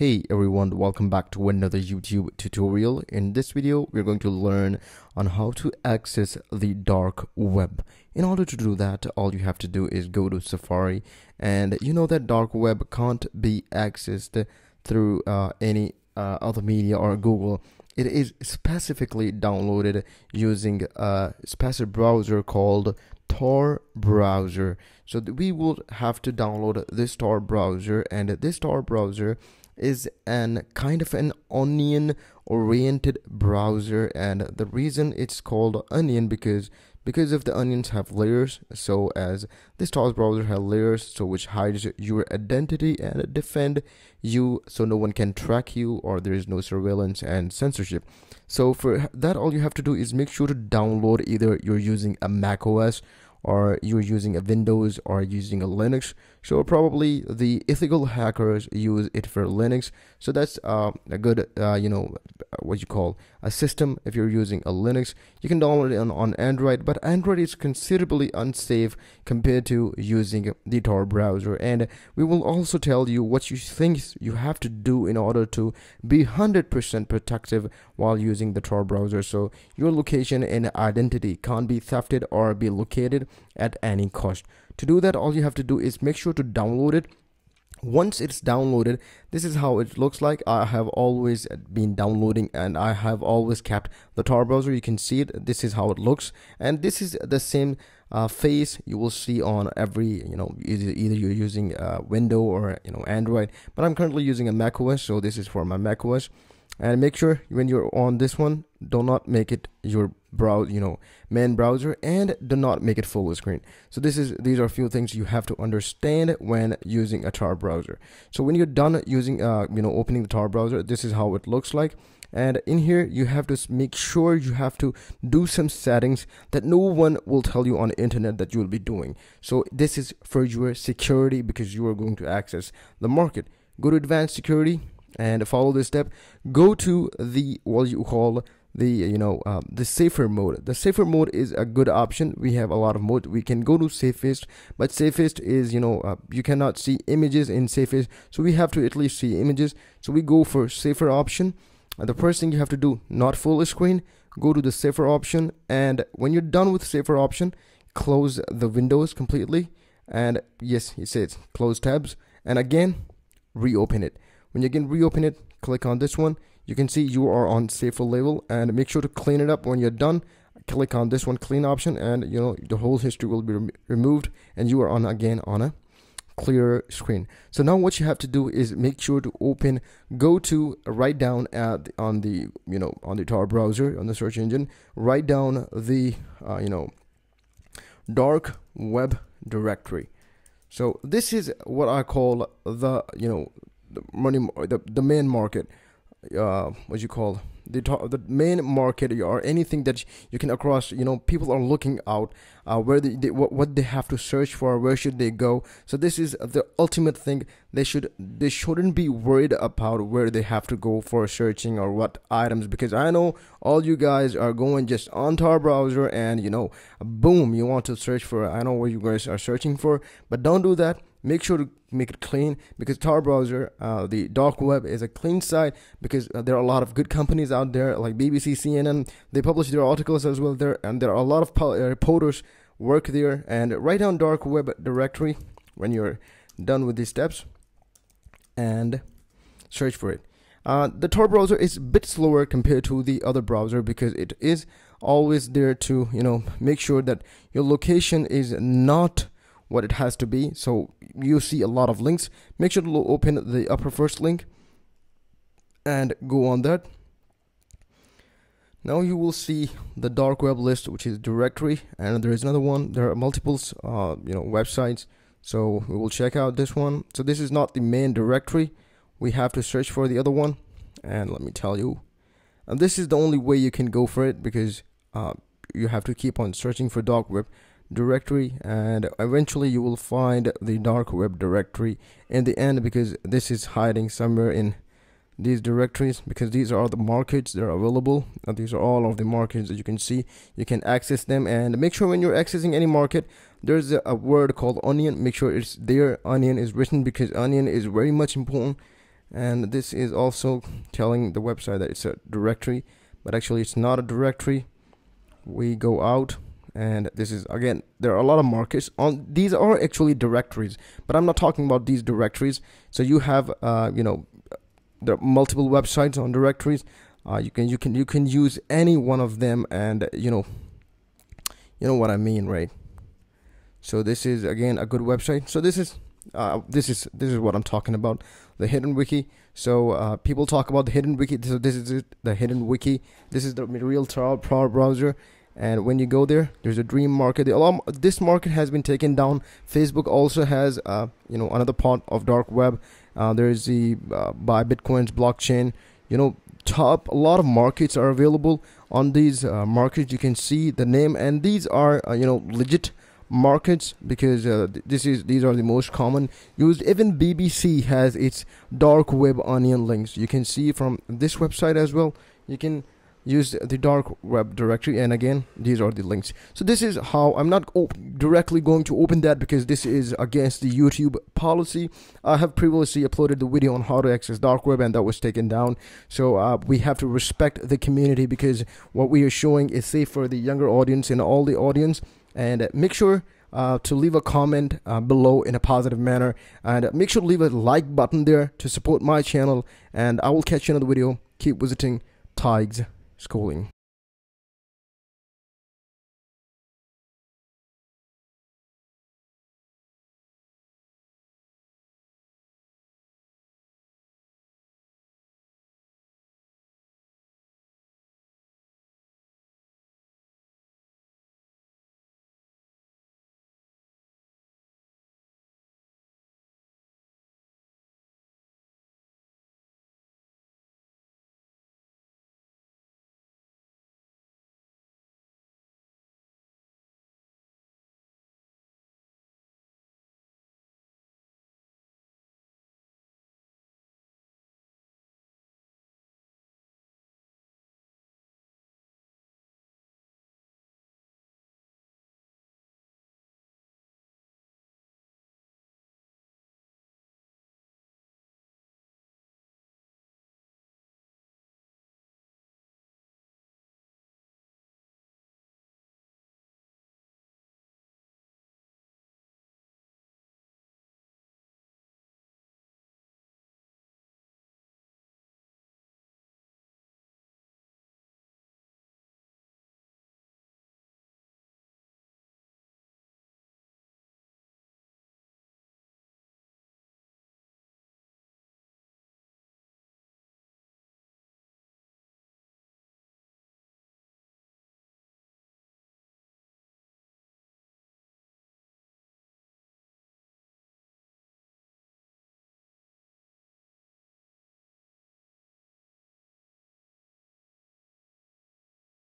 Hey everyone, welcome back to another YouTube tutorial. In this video, we're going to learn on how to access the dark web. In order to do that, all you have to do is go to Safari and you know that dark web can't be accessed through uh, any uh, other media or Google. It is specifically downloaded using a special browser called Tor browser. So we will have to download this Tor browser and this Tor browser is an kind of an onion oriented browser and the reason it's called onion because because of the onions have layers so as this Tor browser has layers so which hides your identity and defend you so no one can track you or there is no surveillance and censorship. So for that all you have to do is make sure to download either you're using a mac os or you're using a Windows or using a Linux. So probably the ethical hackers use it for Linux. So that's uh, a good, uh, you know, Uh, what you call a system. If you're using a Linux, you can download it on, on Android, but Android is considerably unsafe compared to using the Tor browser. And we will also tell you what you think you have to do in order to be 100% protective while using the Tor browser. So your location and identity can't be thefted or be located at any cost. To do that, all you have to do is make sure to download it once it's downloaded this is how it looks like. I have always been downloading and i have always kept the Tor browser. You can see it. This is how it looks. And this is the same uh, face you will see on every you know either, you're using a window or you know android. But i'm currently using a mac os so this is for my mac os and make sure when you're on this one do not make it your browse you know main browser and do not make it full screen. So this is these are a few things you have to understand when using a Tor browser. So when you're done using uh you know opening the Tor browser this is how it looks like. And in here you have to make sure you have to do some settings that no one will tell you on the internet that you will be doing. So this is for your security because you are going to access the market. Go to advanced security and follow this step. Go to the what you call the you know uh, the safer mode. The safer mode is a good option. We have a lot of mode we can go to safest but safest is you know uh, you cannot see images in safest. So we have to at least see images. So we go for safer option. The first thing you have to do not full screen go to the safer option. And when you're done with safer option close the windows completely. And yes it says close tabs. And again reopen it when you again reopen it click on this one. You can see you are on safer level and make sure to clean it up when you're done. Click on this one clean option and you know the whole history will be rem removed and you are on again on a clear screen. So now what you have to do is make sure to open go to write down at on the you know on the tor browser on the search engine write down the uh, you know dark web directory. So this is what i call the you know money the, the main market uh, what you call the the main market or anything that you can across you know people are looking out uh, where they, they, what, what they have to search for where should they go. So this is the ultimate thing they should they shouldn't be worried about where they have to go for searching or what items because i know all you guys are going just onto our browser and you know boom you want to search for i know what you guys are searching for but don't do that. Make sure to make it clean because Tor browser, uh, the dark web is a clean site because uh, there are a lot of good companies out there like BBC, CNN. They publish their articles as well there, and there are a lot of uh, reporters work there. And write down dark web directory when you're done with these steps, and search for it. Uh, the Tor browser is a bit slower compared to the other browser because it is always there to you know make sure that your location is not what it has to be. So you see a lot of links. Make sure to open the upper first link and go on that. Now you will see the dark web list, which is directory, and there is another one. There are multiples, uh, you know, websites. So we will check out this one. So this is not the main directory. We have to search for the other one, and let me tell you, and this is the only way you can go for it because uh, you have to keep on searching for dark web directory and eventually you will find the dark web directory in the end because this is hiding somewhere in these directories because these are the markets that are available and these are all of the markets that you can see. You can access them and make sure when you're accessing any market there's a, word called onion. Make sure it's there. Onion is written because onion is very much important. And this is also telling the website that it's a directory but actually it's not a directory. We go out and this is again there are a lot of markets on these are actually directories but i'm not talking about these directories. So you have uh, you know there are multiple websites on directories. Uh, you can you can you can use any one of them and you know you know what i mean right? So this is again a good website. So this is uh, this is this is what i'm talking about. The hidden wiki. So uh, people talk about the hidden wiki. So this is it, the hidden wiki. This is the real Tor browser. And when you go there there's a dream market. The, this market has been taken down. Facebook also has uh, you know another part of dark web uh, there's the uh, buy bitcoins blockchain. You know top a lot of markets are available. On these uh, markets you can see the name and these are uh, you know legit markets because uh, this is these are the most common used. Even bbc has its dark web onion links. You can see from this website as well. You can use the dark web directory and again these are the links. So this is how i'm not directly going to open that because this is against the youtube policy. I have previously uploaded the video on how to access dark web and that was taken down. So uh, we have to respect the community because what we are showing is safe for the younger audience and all the audience. And make sure uh, to leave a comment uh, below in a positive manner. And make sure to leave a like button there to support my channel. And i will catch you in another video. Keep visiting Tigez schooling